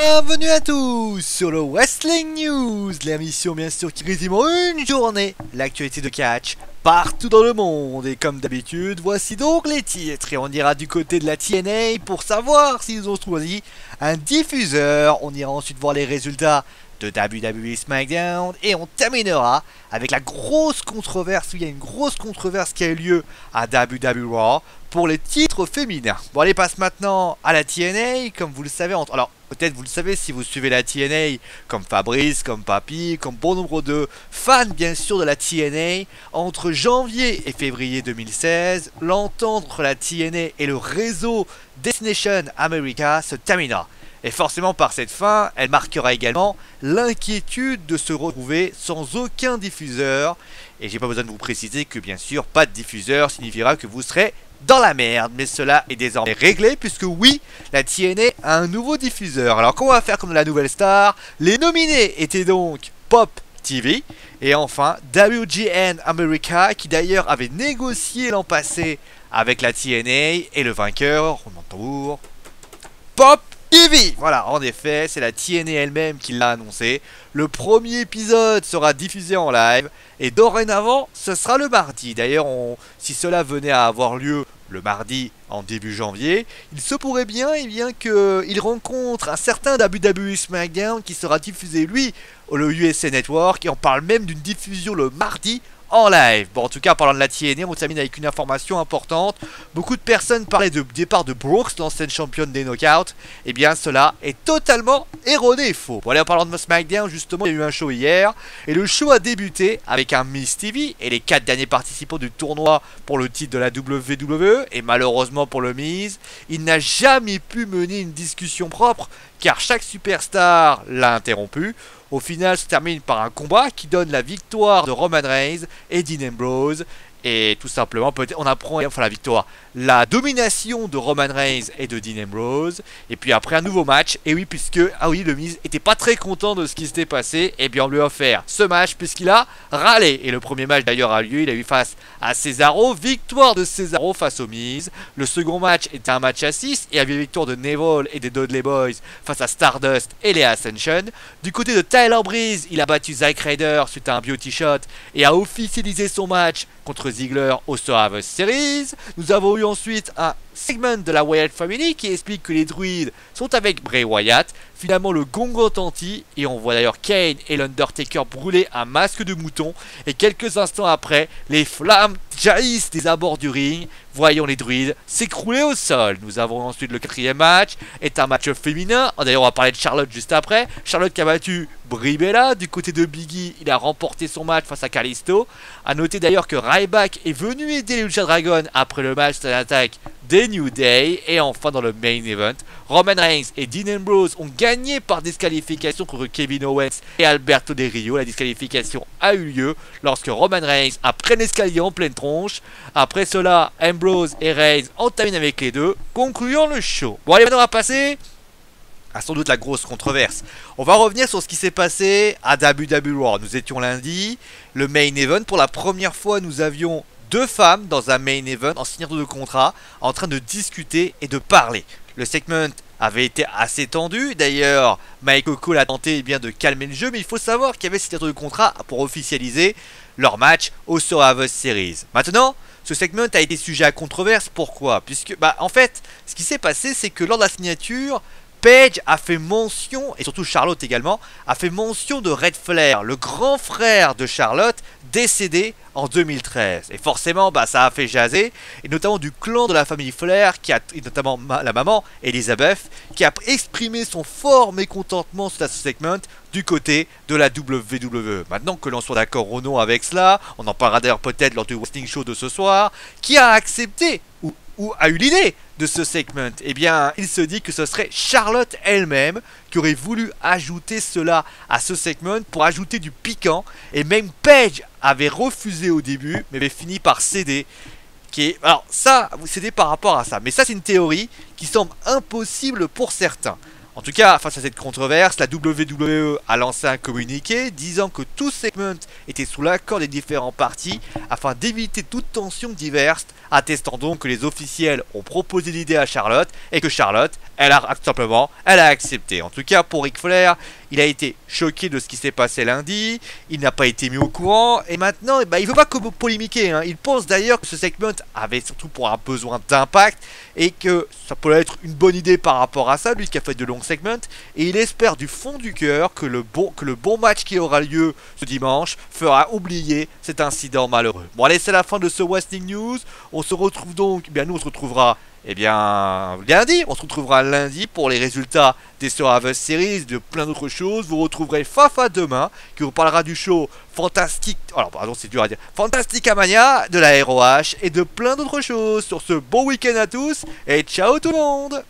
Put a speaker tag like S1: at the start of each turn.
S1: Bienvenue à tous sur le Wrestling News, l'émission bien sûr qui résume en une journée l'actualité de catch partout dans le monde. Et comme d'habitude, voici donc les titres. Et on ira du côté de la TNA pour savoir s'ils ont choisi un diffuseur. On ira ensuite voir les résultats de WWE SmackDown et on terminera avec la grosse controverse, il y a une grosse controverse qui a eu lieu à WWE Raw pour les titres féminins. Bon allez passe maintenant à la TNA, comme vous le savez, alors peut-être vous le savez si vous suivez la TNA, comme Fabrice, comme Papy, comme bon nombre de fans bien sûr de la TNA, entre janvier et février 2016, l'entente entre la TNA et le réseau Destination America se terminera. Et forcément par cette fin, elle marquera également l'inquiétude de se retrouver sans aucun diffuseur. Et j'ai pas besoin de vous préciser que bien sûr, pas de diffuseur signifiera que vous serez dans la merde. Mais cela est désormais réglé puisque oui, la TNA a un nouveau diffuseur. Alors qu'on va faire comme la nouvelle star? Les nominés étaient donc Pop TV et enfin WGN America qui d'ailleurs avait négocié l'an passé avec la TNA et le vainqueur, on entend Pop TV Voilà, en effet, c'est la TNA elle-même qui l'a annoncé. Le premier épisode sera diffusé en live et dorénavant, ce sera le mardi. D'ailleurs, si cela venait à avoir lieu le mardi en début janvier, il se pourrait bien, et eh bien qu'il rencontre un certain WWE SmackDown qui sera diffusé lui au USA Network et on parle même d'une diffusion le mardi en live. Bon, en tout cas, parlant de la TNA, on termine avec une information importante. Beaucoup de personnes parlaient de départ de Brooks, l'ancienne championne des knockouts. Eh bien, cela est totalement erroné et faux. Bon, allez, en parlant de SmackDown, justement, il y a eu un show hier. Et le show a débuté avec un Miss TV et les 4 derniers participants du tournoi pour le titre de la WWE. Et malheureusement pour le Miz, il n'a jamais pu mener une discussion propre car chaque superstar l'a interrompu. Au final, se termine par un combat qui donne la victoire de Roman Reigns et Dean Ambrose. Et tout simplement, on apprend enfin la victoire, la domination de Roman Reigns et de Dean Ambrose. Et puis après un nouveau match. Et oui, puisque ah oui, le Miz était pas très content de ce qui s'était passé. Et bien on lui a offert ce match puisqu'il a râlé. Et le premier match d'ailleurs a lieu. Il a eu face à Cesaro. Victoire de Cesaro face au Miz. Le second match était un match à 6 et avait victoire de Neville et des Dudley Boys face à Stardust et les Ascension. Du côté de Tyler Breeze, il a battu Zack Ryder suite à un beauty shot et a officialisé son match contre Ziggler au Survivor Series. Nous avons eu ensuite un segment de la Wyatt Family qui explique que les druides sont avec Bray Wyatt. Finalement, le gong retentit et on voit d'ailleurs Kane et l'Undertaker brûler un masque de mouton. Et quelques instants après, les flammes jaillissent des abords du ring. Voyons les druides s'écrouler au sol. Nous avons ensuite le quatrième match, est un match féminin. D'ailleurs, on va parler de Charlotte juste après. Charlotte qui a battu Bribella. Du côté de Biggie, il a remporté son match face à Kalisto. A noter d'ailleurs que Ryback est venu aider les Lucha Dragon après le match de l'attaque des New Day. Et enfin, dans le main event, Roman Reigns et Dean Ambrose ont gagné par disqualification contre Kevin Owens et Alberto Del Rio. La disqualification a eu lieu lorsque Roman Reigns a pris l'escalier en pleine tronche. Après cela, Ambrose et Reigns terminé avec les deux, concluant le show. Bon, allez, maintenant on va passer à sans doute la grosse controverse. On va revenir sur ce qui s'est passé à WWE Nous étions lundi, le main event. Pour la première fois, nous avions deux femmes dans un main event en signature de contrat en train de discuter et de parler. Le segment avait été assez tendu. D'ailleurs, Mike Cole a tenté eh bien, de calmer le jeu, mais il faut savoir qu'il y avait signature de contrat pour officialiser leur match au Survivor Series. Maintenant, ce segment a été sujet à controverse. Pourquoi? Puisque, bah, en fait, ce qui s'est passé, c'est que lors de la signature, Page a fait mention, et surtout Charlotte également, a fait mention de Red Flair, le grand frère de Charlotte, décédé en 2013. Et forcément, bah, ça a fait jaser, et notamment du clan de la famille Flair, qui a, et notamment la maman, Elizabeth, qui a exprimé son fort mécontentement sur ce segment du côté de la WWE. Maintenant que l'on soit d'accord ou non avec cela, on en parlera d'ailleurs peut-être lors du Wrestling Show de ce soir, qui a accepté, ou ou a eu l'idée de ce segment Eh bien, il se dit que ce serait Charlotte elle-même qui aurait voulu ajouter cela à ce segment pour ajouter du piquant. Et même Paige avait refusé au début, mais avait fini par céder. Alors ça, vous cédez par rapport à ça. Mais ça, c'est une théorie qui semble impossible pour certains. En tout cas, face à cette controverse, la WWE a lancé un communiqué disant que tout segment était sous l'accord des différents parties afin d'éviter toute tension diverse, attestant donc que les officiels ont proposé l'idée à Charlotte et que Charlotte, elle a simplement, elle a accepté. En tout cas, pour Ric Flair, il a été choqué de ce qui s'est passé lundi, il n'a pas été mis au courant, et maintenant, eh ben, il ne veut pas polémiquer. Hein. Il pense d'ailleurs que ce segment avait surtout pour un besoin d'impact, et que ça peut être une bonne idée par rapport à ça, lui qui a fait de longs segments, et il espère du fond du cœur que le bon, que le bon match qui aura lieu ce dimanche fera oublier cet incident malheureux. Bon allez, c'est la fin de ce Wrestling News, on se retrouve donc, eh bien nous on se retrouvera eh bien, lundi, on se retrouvera lundi pour les résultats des Survivor Series, de plein d'autres choses. Vous retrouverez Fafa demain, qui vous parlera du show Fantastique, alors pardon, c'est dur à dire, Fantastica Mania, de la ROH et de plein d'autres choses. Sur ce bon week-end à tous, et ciao tout le monde